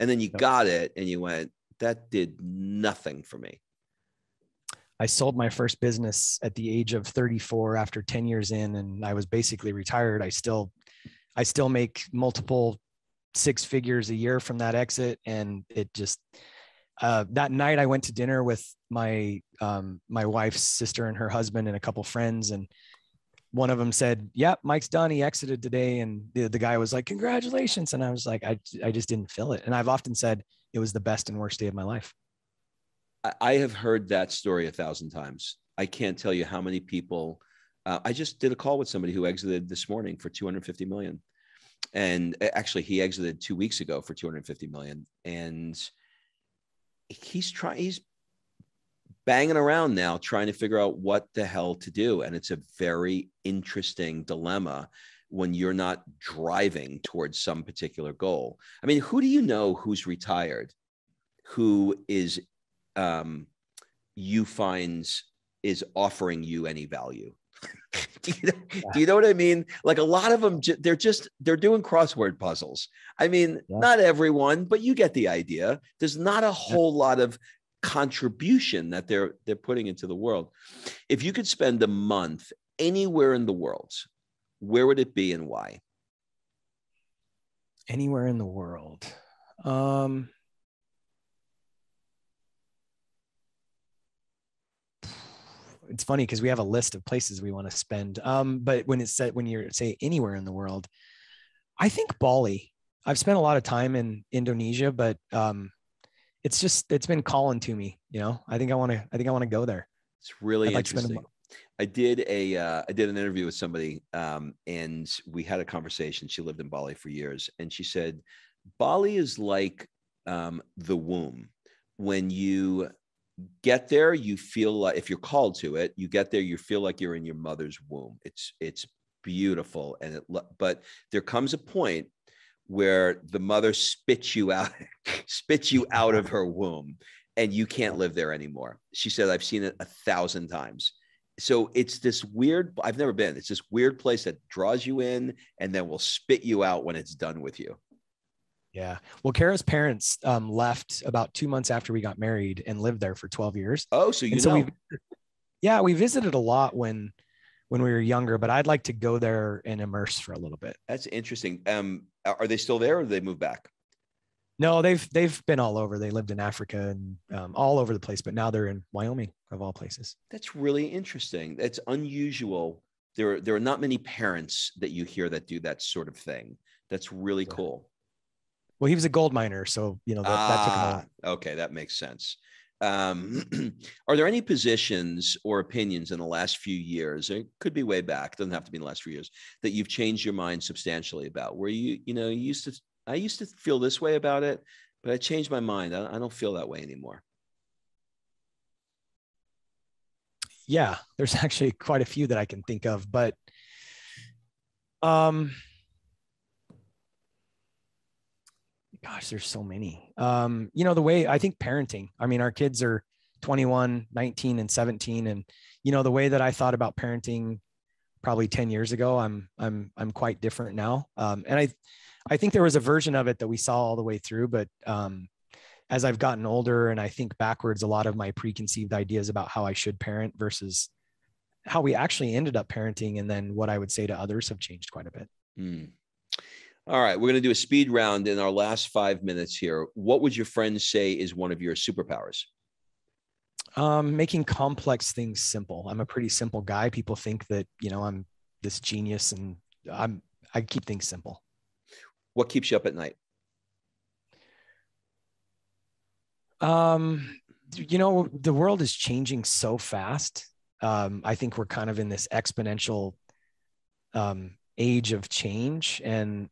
A: and then you yep. got it and you went that did nothing for me
B: i sold my first business at the age of 34 after 10 years in and i was basically retired i still i still make multiple six figures a year from that exit and it just uh, that night I went to dinner with my um, my wife's sister and her husband and a couple friends, and one of them said, "Yep, yeah, Mike's done. He exited today." And the, the guy was like, "Congratulations!" And I was like, "I I just didn't feel it." And I've often said it was the best and worst day of my life.
A: I have heard that story a thousand times. I can't tell you how many people. Uh, I just did a call with somebody who exited this morning for 250 million, and actually he exited two weeks ago for 250 million, and he's trying. He's banging around now trying to figure out what the hell to do and it's a very interesting dilemma when you're not driving towards some particular goal. I mean, who do you know who's retired, who is um, you finds is offering you any value? [LAUGHS] do, you know, do, you know, what I mean? Like a lot of them, they're just they're doing crossword puzzles. I mean, yeah. not everyone, but you get the idea. There's not a whole lot of contribution that they're they're putting into the world. If you could spend a month anywhere in the world, where would it be and why?
B: Anywhere in the world. Um it's funny because we have a list of places we want to spend. Um, but when it's said when you're say anywhere in the world, I think Bali. I've spent a lot of time in Indonesia, but um, it's just it's been calling to me. You know, I think I want to I think I want to go there.
A: It's really I'd interesting. Like I did a uh, I did an interview with somebody, um, and we had a conversation. She lived in Bali for years, and she said Bali is like um, the womb. When you get there you feel like if you're called to it you get there you feel like you're in your mother's womb. It's it's beautiful and it but there comes a point where the mother spits you out [LAUGHS] spits you out of her womb and you can't live there anymore. She said i've seen it a thousand times. So it's this weird i've never been it's this weird place that draws you in and then will spit you out when it's done with you
B: yeah. Well, Kara's parents um, left about two months after we got married and lived there for 12 years.
A: Oh, so you and know. So we,
B: yeah, we visited a lot when when we were younger, but I'd like to go there and immerse for a little bit.
A: That's interesting. Um, are they still there or did they move back?
B: No, they've they've been all over. They lived in Africa and um, all over the place, but now they're in Wyoming of all places.
A: That's really interesting. That's unusual. There, there are not many parents that you hear that do that sort of thing. That's really cool.
B: Well, he was a gold miner, so you know that, ah, that
A: okay, that makes sense. Um, [CLEARS THROAT] are there any positions or opinions in the last few years? It could be way back. Doesn't have to be in the last few years that you've changed your mind substantially about. Where you, you know, you used to. I used to feel this way about it, but I changed my mind. I, I don't feel that way anymore.
B: Yeah, there's [LAUGHS] actually quite a few that I can think of, but um gosh, there's so many. Um, you know, the way I think parenting, I mean, our kids are 21, 19, and 17. And, you know, the way that I thought about parenting probably 10 years ago, I'm, I'm, I'm quite different now. Um, and I, I think there was a version of it that we saw all the way through, but, um, as I've gotten older and I think backwards, a lot of my preconceived ideas about how I should parent versus how we actually ended up parenting and then what I would say to others have changed quite a bit. Mm.
A: All right, we're going to do a speed round in our last five minutes here. What would your friends say is one of your superpowers?
B: Um, making complex things simple. I'm a pretty simple guy. People think that you know I'm this genius, and I'm I keep things simple.
A: What keeps you up at night?
B: Um, you know, the world is changing so fast. Um, I think we're kind of in this exponential um, age of change, and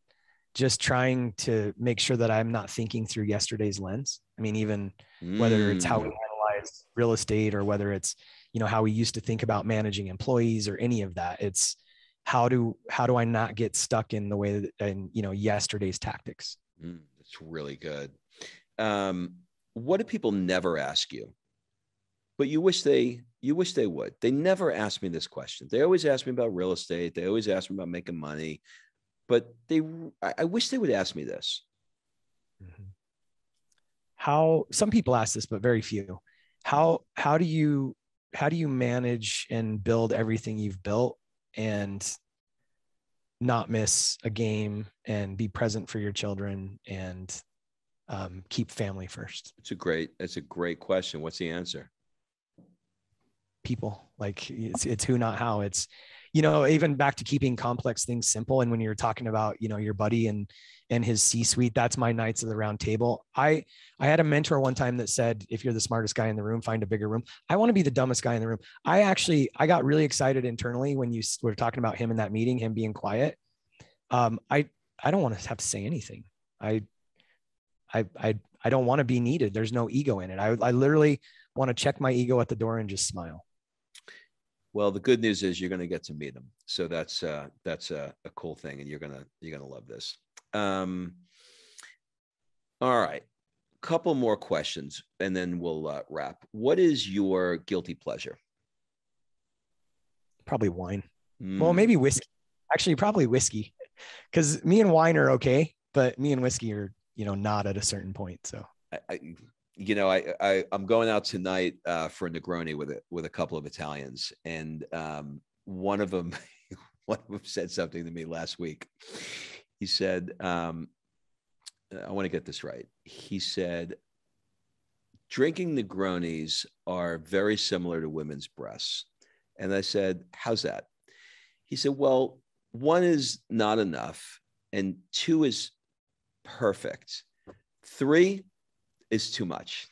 B: just trying to make sure that I'm not thinking through yesterday's lens. I mean, even mm. whether it's how we mm. analyze real estate or whether it's, you know, how we used to think about managing employees or any of that. It's how do how do I not get stuck in the way that in, you know, yesterday's tactics?
A: Mm, that's really good. Um, what do people never ask you? But you wish they you wish they would. They never ask me this question. They always ask me about real estate. They always ask me about making money but they I, wish they would ask me this. Mm-hmm.
B: How some people ask this, but very few. How how do you how do you manage and build everything you've built and not miss a game and be present for your children and um, keep family first?
A: It's a great, it's a great question. What's the answer?
B: People like it's, it's who, not how it's, you know, even back to keeping complex things simple. And when you're talking about, you know, your buddy and and his C-suite, that's my Knights of the Round Table. I I had a mentor one time that said, if you're the smartest guy in the room, find a bigger room. I want to be the dumbest guy in the room. I actually I got really excited internally when you were talking about him in that meeting, him being quiet. Um, I I don't want to have to say anything. I I I I don't want to be needed. There's no ego in it. I I literally want to check my ego at the door and just smile
A: Well, the good news is you're going to get to meet them, so that's uh, that's a, a cool thing, and you're gonna you're gonna love this. Um, all right, couple more questions, and then we'll uh, wrap. What is your guilty pleasure?
B: Probably wine.
A: Mm,
B: Well, maybe whiskey. Actually, probably whiskey, because me and wine are okay, but me and whiskey are you know not at a certain point. So
A: I, I, you know, I, I I'm going out tonight uh, for a Negroni with a with a couple of Italians, and um, one of them [LAUGHS] one of them said something to me last week. He said, um, "I want to get this right." He said, "Drinking Negronis are very similar to women's breasts," and I said, "How's that?" He said, "Well, one is not enough, and two is perfect. Three is too much."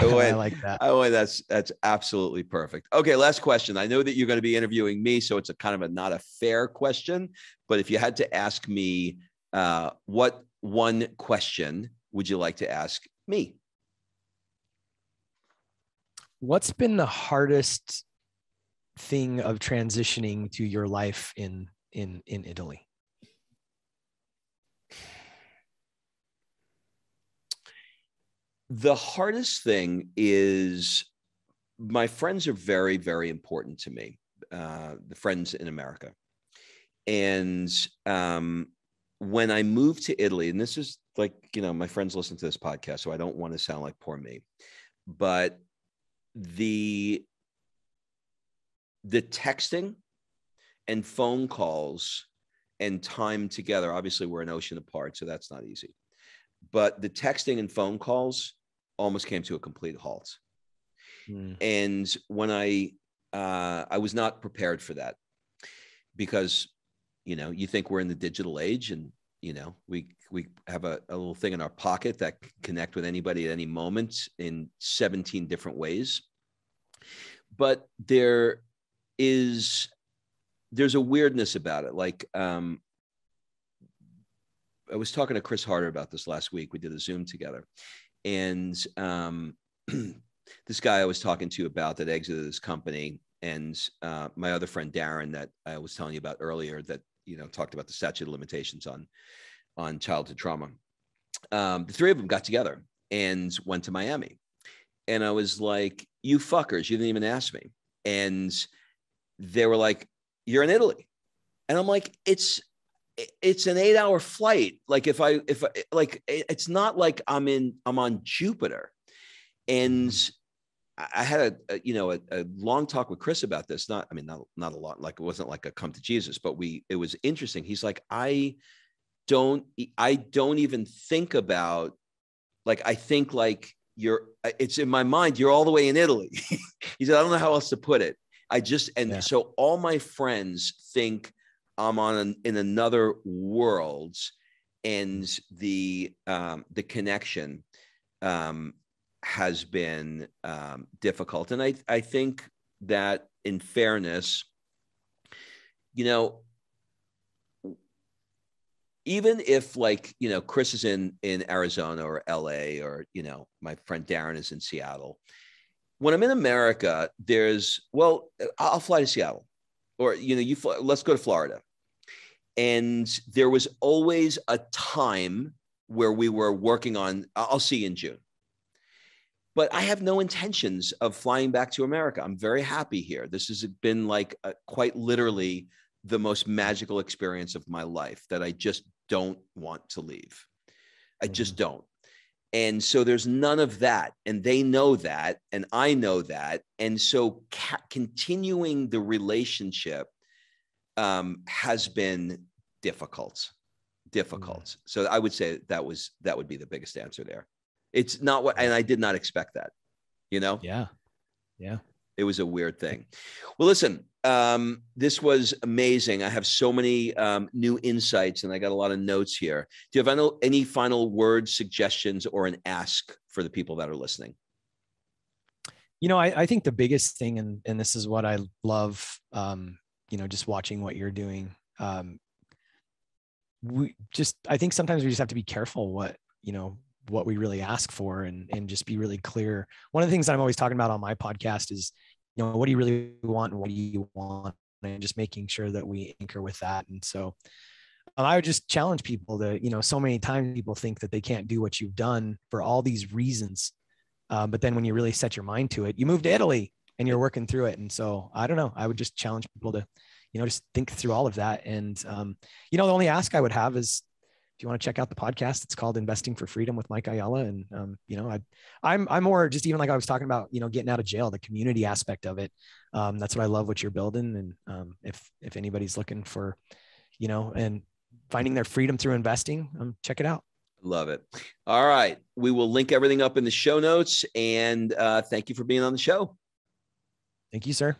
A: Oh, [LAUGHS]
B: I [LAUGHS] like that.
A: Oh, that's that's absolutely perfect. Okay, last question. I know that you're going to be interviewing me, so it's a kind of a not a fair question. But if you had to ask me, uh, what one question would you like to ask me?
B: What's been the hardest thing of transitioning to your life in in in Italy?
A: The hardest thing is my friends are very, very important to me. Uh, the friends in America, and um, when I moved to Italy, and this is like you know my friends listen to this podcast, so I don't want to sound like poor me, but the the texting and phone calls and time together obviously we're an ocean apart so that's not easy but the texting and phone calls almost came to a complete halt.
B: Mm,
A: and when i uh, i was not prepared for that because you know you think we're in the digital age and you know we we have a, a little thing in our pocket that can connect with anybody at any moment in 17 different ways. But there is there's a weirdness about it. Like um i was talking to chris harder about this last week. We did a zoom together and um [CLEARS THROAT] this guy i was talking to about that exited his company and uh, my other friend darren that i was telling you about earlier that you know talked about the statute of limitations on on childhood trauma. Um, the three of them got together and went to miami. And i was like you fuckers you didn't even ask me. And they were like you're in italy. And i'm like it's it's an eight hour flight like if i if I, like it's not like i'm in i'm on jupiter and I had a, a you know a, a long talk with Chris about this. Not I mean not not a lot like it wasn't like a come to Jesus, but we it was interesting. He's like I don't I don't even think about like I think like you're it's in my mind you're all the way in Italy. [LAUGHS] he said I don't know how else to put it. I just and
B: Yeah.
A: so all my friends think I'm on an, in another world and the um the connection um has been um, difficult. And I, I think that in fairness, you know, even if like, you know, Chris is in, in Arizona or LA or, you know, my friend Darren is in Seattle, when I'm in America, there's, well, I'll fly to Seattle or, you know, you fly, let's go to Florida. And there was always a time where we were working on, I'll see you in June but I have no intentions of flying back to America. I'm very happy here. This has been like a, quite literally the most magical experience of my life that I just don't want to leave. I just don't. And so there's none of that. And they know that. And I know that. And so ca- continuing the relationship um, has been difficult, difficult. So I would say that was, that would be the biggest answer there. It's not what, and I did not expect that, you know?
B: Yeah. Yeah.
A: It was a weird thing. Well, listen, um, this was amazing. I have so many um, new insights and I got a lot of notes here. Do you have any, any final words, suggestions, or an ask for the people that are listening?
B: You know, I, I think the biggest thing, and, and this is what I love, um, you know, just watching what you're doing. Um, we just, I think sometimes we just have to be careful what, you know, what we really ask for and and just be really clear. One of the things i'm always talking about on my podcast is you know what do you really want and what do you want? And just making sure that we anchor with that. And so um, i would just challenge people to you know so many times people think that they can't do what you've done for all these reasons um, but then when you really set your mind to it you move to italy and you're working through it. And so i don't know. I would just challenge people to you know just think through all of that and um, you know the only ask i would have is if you want to check out the podcast, it's called Investing for Freedom with Mike Ayala. And, um, you know, I, I'm, I'm more just even like I was talking about, you know, getting out of jail, the community aspect of it. Um, that's what I love what you're building. And um, if, if anybody's looking for, you know, and finding their freedom through investing, um, check it out.
A: Love it. All right. We will link everything up in the show notes. And uh, thank you for being on the show.
B: Thank you, sir.